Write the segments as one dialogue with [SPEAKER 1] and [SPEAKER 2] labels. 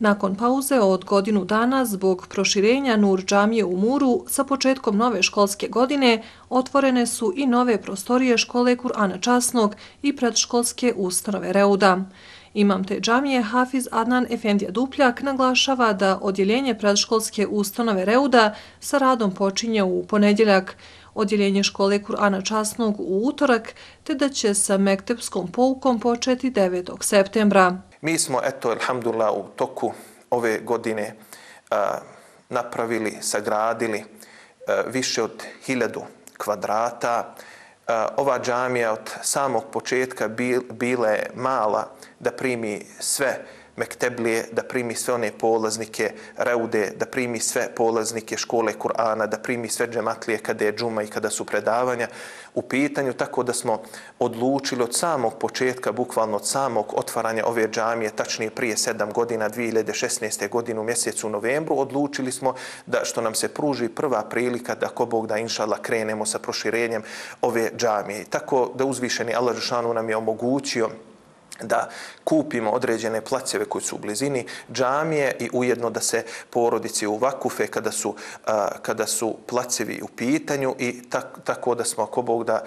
[SPEAKER 1] Nakon pauze od godinu dana zbog proširenja Nur džamije u Muru, sa početkom nove školske godine otvorene su i nove prostorije škole Kur'ana Časnog i predškolske ustanove Reuda. Imam te džamije Hafiz Adnan Efendija Dupljak naglašava da odjeljenje predškolske ustanove Reuda sa radom počinje u ponedjeljak, odjeljenje škole Kur'ana Časnog u utorak, te da će sa mektepskom poukom početi 9. septembra.
[SPEAKER 2] Mi smo, eto, alhamdulillah, u toku ove godine a, napravili, sagradili a, više od hiljadu kvadrata. A, ova džamija od samog početka bil, mala da primi sve Mekteblije, da primi sve one polaznike Reude, da primi sve polaznike škole Kur'ana, da primi sve džematlije kada je džuma i kada su predavanja u pitanju, tako da smo odlučili od samog početka, bukvalno od samog otvaranja ove džamije, tačnije prije sedam godina, 2016. godinu u mjesecu novembru, odlučili smo da što nam se pruži prva prilika da ko Bog da inšala krenemo sa proširenjem ove džamije. Tako da uzvišeni Allah Žešanu nam je omogućio da kupimo određene placeve koji su u blizini džamije i ujedno da se porodici u vakufe kada su, kada su placevi u pitanju i tako da smo ako Bog da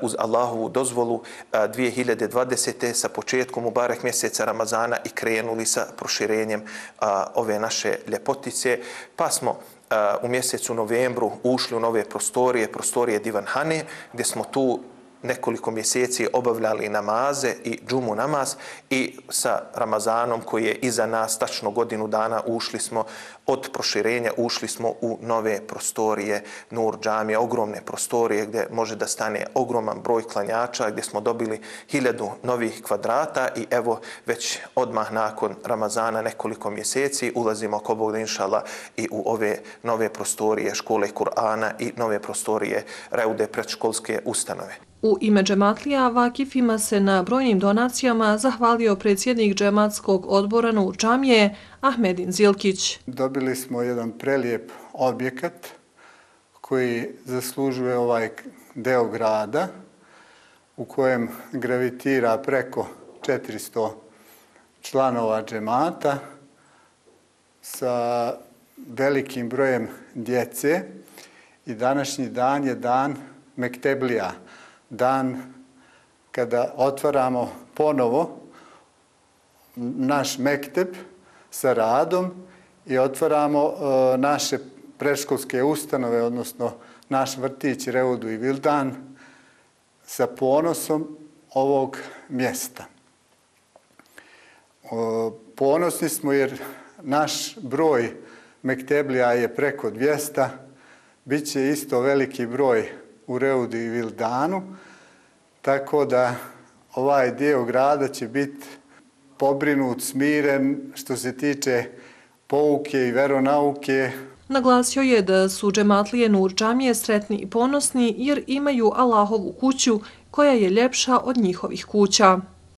[SPEAKER 2] uz Allahovu dozvolu 2020. sa početkom u barek mjeseca Ramazana i krenuli sa proširenjem ove naše ljepotice pa smo u mjesecu novembru ušli u nove prostorije, prostorije Divan Hane, gdje smo tu nekoliko mjeseci obavljali namaze i džumu namaz i sa Ramazanom koji je iza nas tačno godinu dana ušli smo od proširenja, ušli smo u nove prostorije Nur džamije, ogromne prostorije gdje može da stane ogroman broj klanjača, gdje smo dobili hiljadu novih kvadrata i evo već odmah nakon Ramazana nekoliko mjeseci ulazimo ako Bog da inšala i u ove nove prostorije škole Kur'ana i nove prostorije Reude predškolske ustanove.
[SPEAKER 1] U ime džematlija Vakifima se na brojnim donacijama zahvalio predsjednik džematskog odbora na Učamije Ahmedin Zilkić.
[SPEAKER 3] Dobili smo jedan prelijep objekat koji zaslužuje ovaj deo grada u kojem gravitira preko 400 članova džemata sa velikim brojem djece i današnji dan je dan Mekteblija dan kada otvaramo ponovo naš mekteb sa radom i otvaramo e, naše preškolske ustanove, odnosno naš vrtić Reudu i Vildan sa ponosom ovog mjesta. E, ponosni smo jer naš broj Mekteblija je preko 200, bit će isto veliki broj u Reudi i Vildanu, tako da ovaj dio grada će biti pobrinut, smiren što se tiče pouke i veronauke.
[SPEAKER 1] Naglasio je da su džematlije Nur džamije sretni i ponosni jer imaju Allahovu kuću koja je ljepša od njihovih kuća.